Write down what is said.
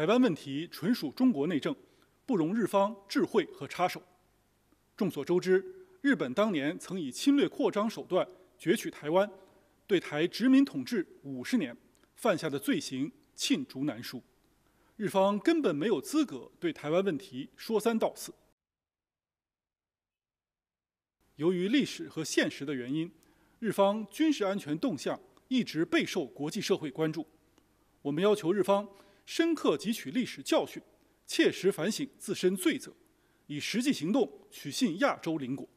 台湾问题纯属中国内政，不容日方智慧和插手。众所周知，日本当年曾以侵略扩张手段攫取台湾，对台殖民统治五十年，犯下的罪行罄竹难书。日方根本没有资格对台湾问题说三道四。由于历史和现实的原因，日方军事安全动向一直备受国际社会关注。我们要求日方深刻汲取历史教训，切实反省自身罪责，以实际行动取信亚洲邻国。